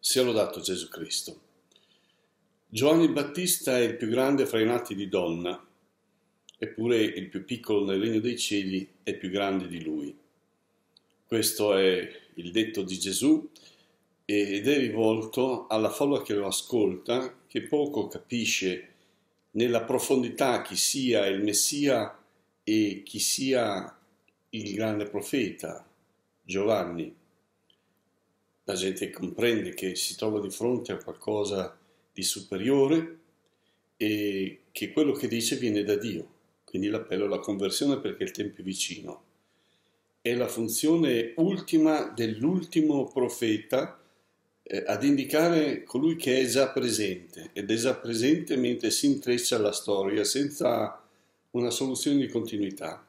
Sia lodato Gesù Cristo. Giovanni Battista è il più grande fra i nati di donna, eppure il più piccolo nel regno dei cieli è più grande di lui. Questo è il detto di Gesù ed è rivolto alla folla che lo ascolta, che poco capisce nella profondità chi sia il Messia e chi sia il grande profeta Giovanni la gente comprende che si trova di fronte a qualcosa di superiore e che quello che dice viene da Dio. Quindi l'appello alla conversione perché il tempo è vicino. È la funzione ultima dell'ultimo profeta eh, ad indicare colui che è già presente ed è già presente mentre si intreccia la storia senza una soluzione di continuità.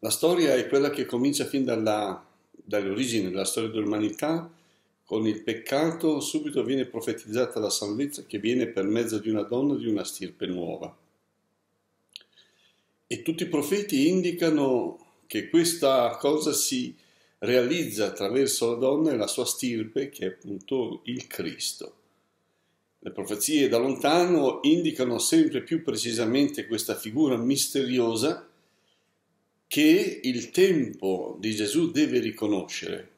La storia è quella che comincia fin dalla dalle origini della storia dell'umanità, con il peccato subito viene profetizzata la salvezza che viene per mezzo di una donna di una stirpe nuova. E tutti i profeti indicano che questa cosa si realizza attraverso la donna e la sua stirpe, che è appunto il Cristo. Le profezie da lontano indicano sempre più precisamente questa figura misteriosa che il tempo di Gesù deve riconoscere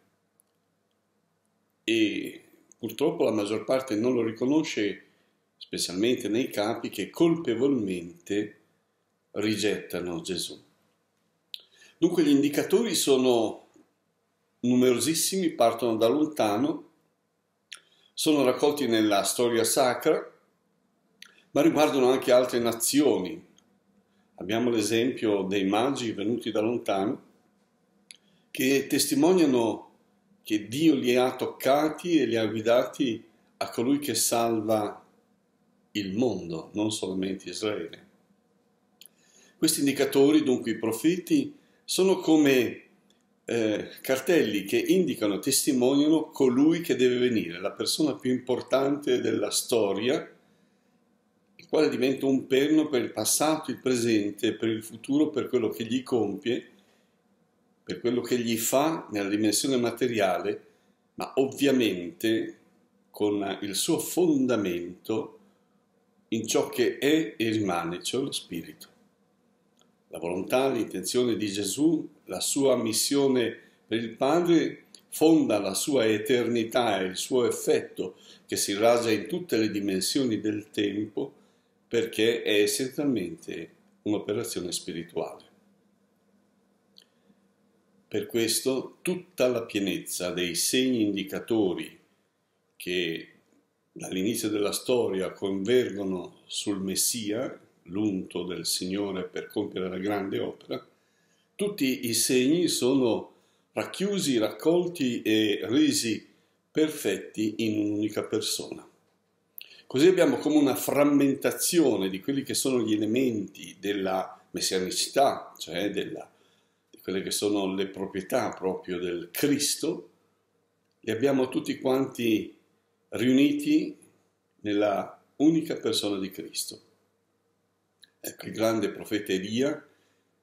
e purtroppo la maggior parte non lo riconosce, specialmente nei capi che colpevolmente rigettano Gesù. Dunque gli indicatori sono numerosissimi, partono da lontano, sono raccolti nella storia sacra, ma riguardano anche altre nazioni, Abbiamo l'esempio dei magi venuti da lontano che testimoniano che Dio li ha toccati e li ha guidati a colui che salva il mondo, non solamente Israele. Questi indicatori, dunque i profeti, sono come eh, cartelli che indicano, testimoniano colui che deve venire, la persona più importante della storia quale diventa un perno per il passato, il presente, per il futuro, per quello che gli compie, per quello che gli fa nella dimensione materiale, ma ovviamente con il suo fondamento in ciò che è e rimane, cioè lo Spirito. La volontà, l'intenzione di Gesù, la sua missione per il Padre fonda la sua eternità e il suo effetto che si rasa in tutte le dimensioni del tempo perché è essenzialmente un'operazione spirituale. Per questo tutta la pienezza dei segni indicatori che dall'inizio della storia convergono sul Messia, l'unto del Signore per compiere la grande opera, tutti i segni sono racchiusi, raccolti e resi perfetti in un'unica persona. Così abbiamo come una frammentazione di quelli che sono gli elementi della messianicità, cioè della, di quelle che sono le proprietà proprio del Cristo, li abbiamo tutti quanti riuniti nella unica persona di Cristo. Ecco il grande profeta Elia,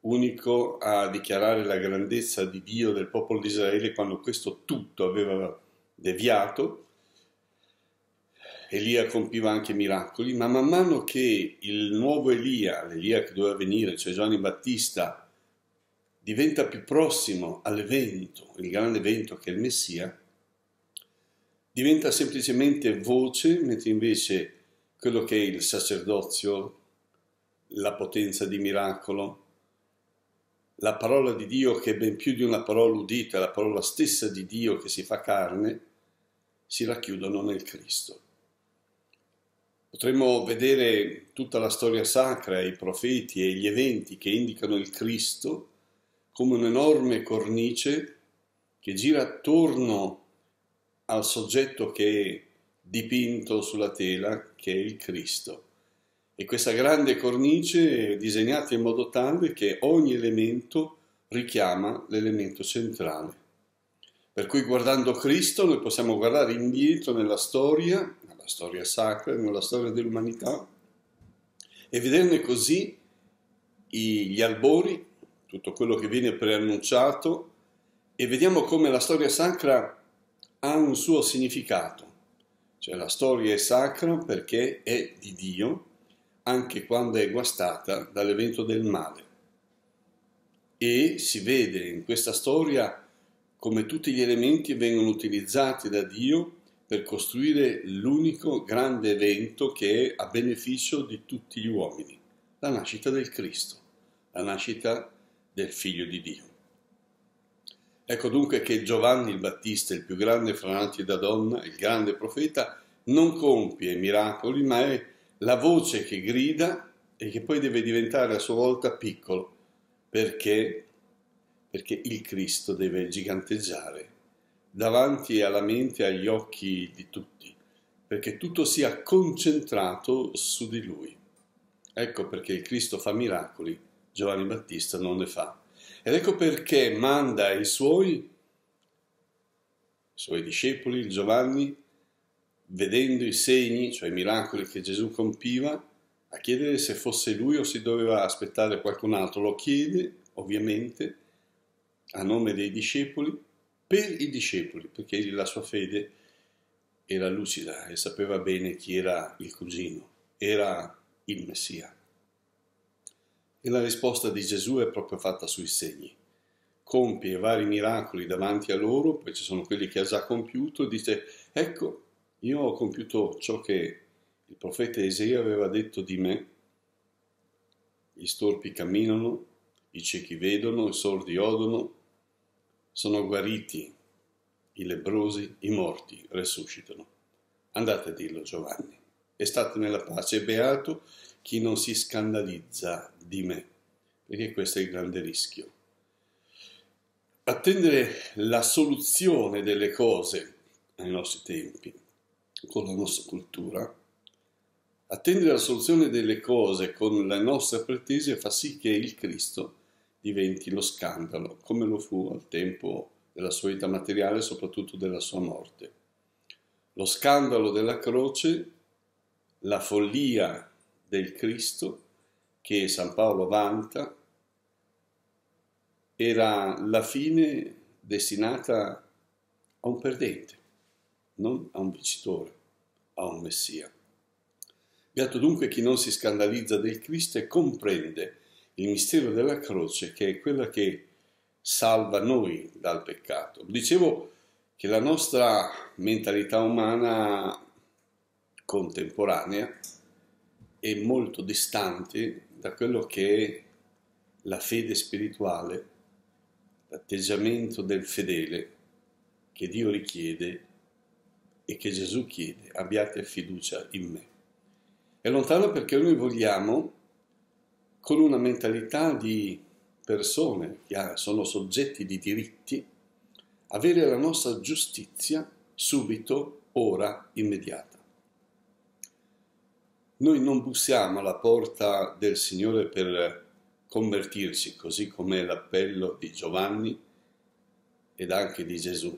unico a dichiarare la grandezza di Dio del popolo di Israele quando questo tutto aveva deviato, Elia compiva anche miracoli, ma man mano che il nuovo Elia, l'Elia che doveva venire, cioè Giovanni Battista, diventa più prossimo all'evento, il grande evento che è il Messia, diventa semplicemente voce, mentre invece quello che è il sacerdozio, la potenza di miracolo, la parola di Dio che è ben più di una parola udita, la parola stessa di Dio che si fa carne, si racchiudono nel Cristo. Potremmo vedere tutta la storia sacra, i profeti e gli eventi che indicano il Cristo come un'enorme cornice che gira attorno al soggetto che è dipinto sulla tela, che è il Cristo. E questa grande cornice è disegnata in modo tale che ogni elemento richiama l'elemento centrale. Per cui guardando Cristo noi possiamo guardare indietro nella storia storia sacra, nella storia dell'umanità e vederne così gli albori, tutto quello che viene preannunciato e vediamo come la storia sacra ha un suo significato, cioè la storia è sacra perché è di Dio, anche quando è guastata dall'evento del male. E si vede in questa storia come tutti gli elementi vengono utilizzati da Dio per costruire l'unico grande evento che è a beneficio di tutti gli uomini, la nascita del Cristo, la nascita del Figlio di Dio. Ecco dunque che Giovanni il Battista, il più grande fra nati da donna, il grande profeta, non compie miracoli, ma è la voce che grida e che poi deve diventare a sua volta piccolo, perché, perché il Cristo deve giganteggiare davanti alla mente e agli occhi di tutti, perché tutto sia concentrato su di lui. Ecco perché il Cristo fa miracoli, Giovanni Battista non ne fa. Ed ecco perché manda i suoi, i suoi discepoli, Giovanni, vedendo i segni, cioè i miracoli che Gesù compiva, a chiedere se fosse lui o si doveva aspettare qualcun altro. Lo chiede, ovviamente, a nome dei discepoli, per i discepoli, perché la sua fede era lucida e sapeva bene chi era il cugino, era il Messia. E la risposta di Gesù è proprio fatta sui segni. Compie vari miracoli davanti a loro, poi ci sono quelli che ha già compiuto, e dice, ecco, io ho compiuto ciò che il profeta Isaia aveva detto di me, gli storpi camminano, i ciechi vedono, i sordi odono, sono guariti, i lebrosi, i morti resuscitano. Andate a dirlo Giovanni. E state nella pace, beato chi non si scandalizza di me, perché questo è il grande rischio. Attendere la soluzione delle cose ai nostri tempi, con la nostra cultura, attendere la soluzione delle cose con le nostre pretese fa sì che il Cristo diventi lo scandalo, come lo fu al tempo della sua vita materiale e soprattutto della sua morte. Lo scandalo della croce, la follia del Cristo che San Paolo vanta, era la fine destinata a un perdente, non a un vincitore, a un Messia. Beato dunque chi non si scandalizza del Cristo e comprende il mistero della croce che è quella che salva noi dal peccato. Dicevo che la nostra mentalità umana contemporanea è molto distante da quello che è la fede spirituale, l'atteggiamento del fedele che Dio richiede e che Gesù chiede, abbiate fiducia in me. È lontano perché noi vogliamo con una mentalità di persone che sono soggetti di diritti, avere la nostra giustizia subito, ora, immediata. Noi non bussiamo alla porta del Signore per convertirci, così come l'appello di Giovanni ed anche di Gesù.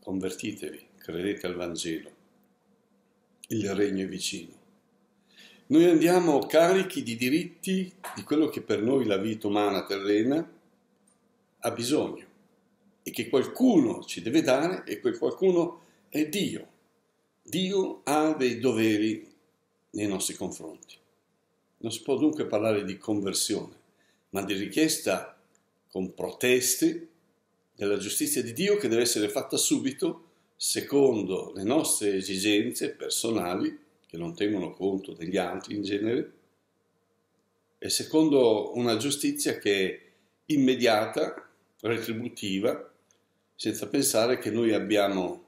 Convertitevi, credete al Vangelo, il regno è vicino. Noi andiamo carichi di diritti di quello che per noi la vita umana terrena ha bisogno e che qualcuno ci deve dare e quel qualcuno è Dio. Dio ha dei doveri nei nostri confronti. Non si può dunque parlare di conversione, ma di richiesta con proteste della giustizia di Dio che deve essere fatta subito secondo le nostre esigenze personali che non tengono conto degli altri in genere, e secondo una giustizia che è immediata, retributiva, senza pensare che noi abbiamo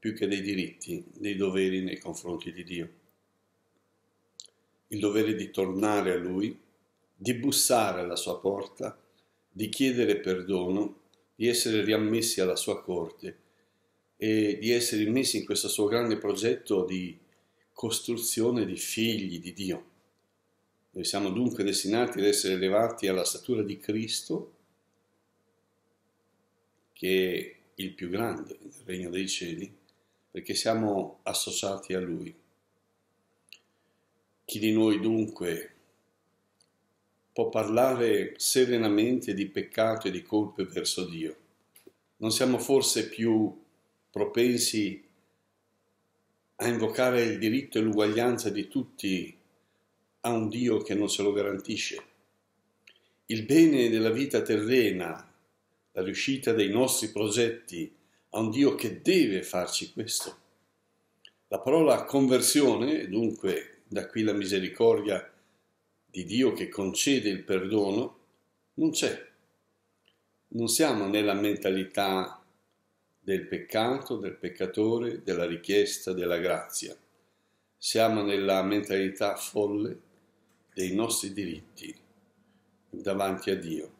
più che dei diritti, dei doveri nei confronti di Dio. Il dovere di tornare a Lui, di bussare alla sua porta, di chiedere perdono, di essere riammessi alla sua corte e di essere immessi in questo suo grande progetto di costruzione di figli di Dio. Noi siamo dunque destinati ad essere elevati alla statura di Cristo, che è il più grande nel regno dei cieli, perché siamo associati a Lui. Chi di noi dunque può parlare serenamente di peccato e di colpe verso Dio? Non siamo forse più propensi a invocare il diritto e l'uguaglianza di tutti a un Dio che non se lo garantisce. Il bene della vita terrena, la riuscita dei nostri progetti a un Dio che deve farci questo. La parola conversione, dunque da qui la misericordia di Dio che concede il perdono, non c'è. Non siamo nella mentalità del peccato, del peccatore, della richiesta della grazia. Siamo nella mentalità folle dei nostri diritti davanti a Dio,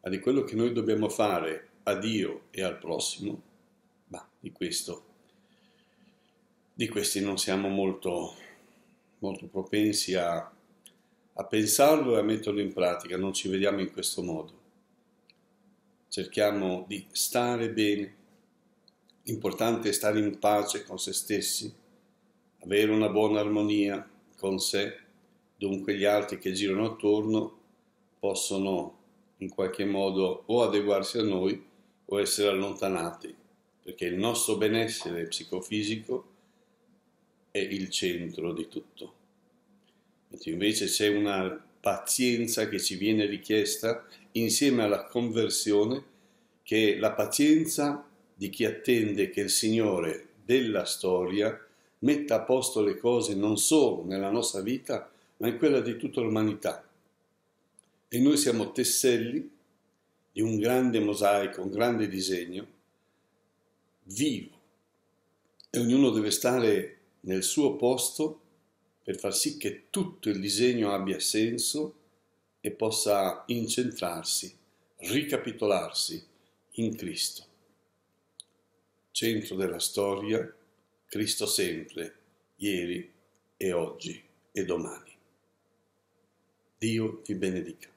ma di quello che noi dobbiamo fare a Dio e al prossimo, ma di questo, di questi non siamo molto, molto propensi a, a pensarlo e a metterlo in pratica, non ci vediamo in questo modo. Cerchiamo di stare bene L'importante è stare in pace con se stessi, avere una buona armonia con sé, dunque gli altri che girano attorno possono in qualche modo o adeguarsi a noi o essere allontanati, perché il nostro benessere psicofisico è il centro di tutto. Invece c'è una pazienza che ci viene richiesta insieme alla conversione, che la pazienza di chi attende che il Signore della storia metta a posto le cose non solo nella nostra vita, ma in quella di tutta l'umanità. E noi siamo tesselli di un grande mosaico, un grande disegno vivo. E ognuno deve stare nel suo posto per far sì che tutto il disegno abbia senso e possa incentrarsi, ricapitolarsi in Cristo centro della storia, Cristo sempre, ieri e oggi e domani. Dio vi benedica.